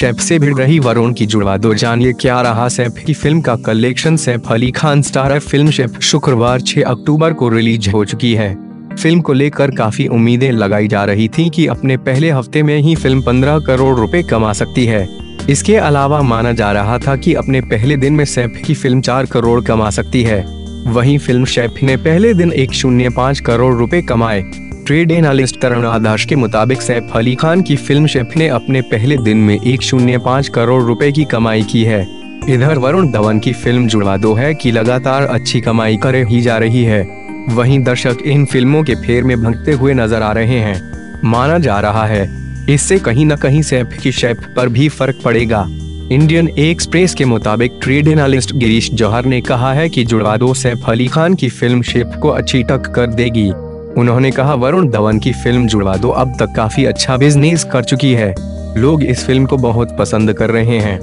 सैफ से भिड़ रही वरुण की जुड़वा दो जानिए क्या रहा सैफ की फ़िल्म का collection? Saif Ali Khan star film Saif शुक्रवार 6 अक्टूबर को रिलीज़ हो चुकी है। फ़िल्म को लेकर काफ़ी उम्मीदें लगाई जा रही थी कि अपने पहले हफ़्ते में ही फ़िल्म 15 करोड़ रुपए कमा सकती है। इसके अलावा माना जा रहा था कि अपने पहले दिन में सैफ की फ़िल्म चार करोड़ कमा सकती है। वहीं फ़िल्म सैफ ने पहले दिन एक शून्य पाँच करोड़ रुपए कमाए। ट्रेड एनालिस्ट तरुण आदर्श के मुताबिक सैफ अली खान की फ़िल्म शेफ ने अपने पहले दिन में एक शून्य पाँच करोड़ रुपए की कमाई की है। इधर वरुण धवन की फ़िल्म जुड़वा दो है की लगातार अच्छी कमाई कर ही जा रही है। वहीं दर्शक इन फ़िल्मों के फेर में भंगते हुए नज़र आ रहे हैं। माना जा रहा है, इससे कहीं न कहीं सैफ की शेफ पर भी फ़र्क पड़ेगा। इंडियन एक्सप्रेस के मुताबिक ट्रेड एनालिस्ट गिरीश जौहर ने कहा है कि जुड़वा दो सैफ अली खान की फ़िल्म शेफ को अच्छी टक्कर देगी। उन्होंने कहा, वरुण, धवन की फ़िल्म जुड़वा दो। अब तक काफ़ी अच्छा बिज़नेस कर चुकी है। लोग इस फ़िल्म को बहुत पसंद कर रहे हैं।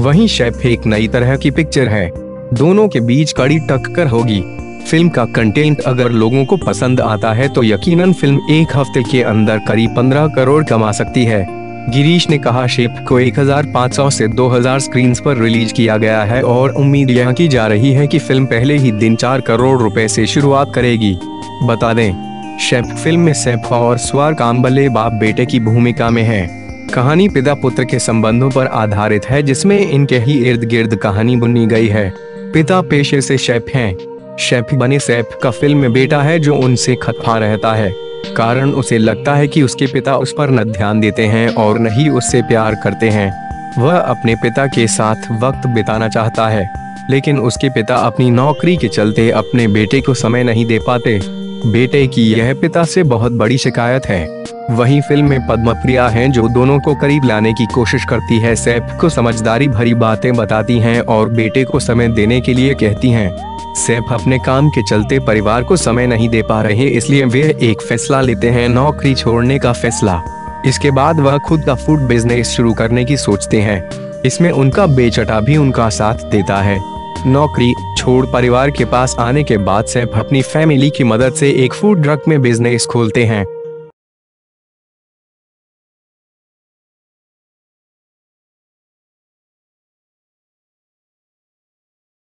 वहीं शेफ एक नई तरह की पिक्चर है। दोनों के बीच कड़ी टक्कर होगी। फ़िल्म का कंटेंट अगर लोगों को पसंद आता है तो यकीनन फ़िल्म एक हफ़्ते के अंदर करीब 15 करोड़ कमा सकती है। गिरीश ने कहा शेप को 1500 से 2000 स्क्रीन पर रिलीज़ किया गया है और उम्मीद यह की जा रही है कि फ़िल्म पहले ही दिन चार करोड़ रुपए से शुरुआत करेगी। बता दें। शेफ फ़िल्म में सैफ और स्वर काम्बले बाप बेटे की भूमिका में है। कहानी पिता पुत्र के संबंधों पर आधारित है, जिसमें इनके ही इर्द गिर्द कहानी बुनी गई है। पिता पेशे से शेफ हैं। शेफ बने सैफ का फ़िल्म में बेटा है, जो उनसे खतफा रहता है। कारण उसे लगता है कि उसके पिता उस पर न ध्यान देते हैं और न ही उससे प्यार करते हैं। वह अपने पिता के साथ वक्त बिताना चाहता है, लेकिन उसके पिता अपनी नौकरी के चलते अपने बेटे को समय नहीं दे पाते। बेटे की यह पिता से बहुत बड़ी शिकायत है। वहीं फ़िल्म में पद्म प्रिया है जो दोनों को करीब लाने की कोशिश करती है, सैफ को समझदारी भरी बातें बताती हैं और बेटे को समय देने के लिए कहती हैं। सैफ अपने काम के चलते परिवार को समय नहीं दे पा रहे, इसलिए वे एक फैसला लेते हैं, नौकरी छोड़ने का फैसला। इसके बाद वह खुद का फ़ूड बिज़नेस शुरू करने की सोचते हैं। इसमें उनका बेचटा भी उनका साथ देता है। नौकरी, छोड़ परिवार के पास आने के बाद सैफ अपनी फैमिली की मदद से एक फ़ूड ट्रक में बिज़नेस खोलते हैं।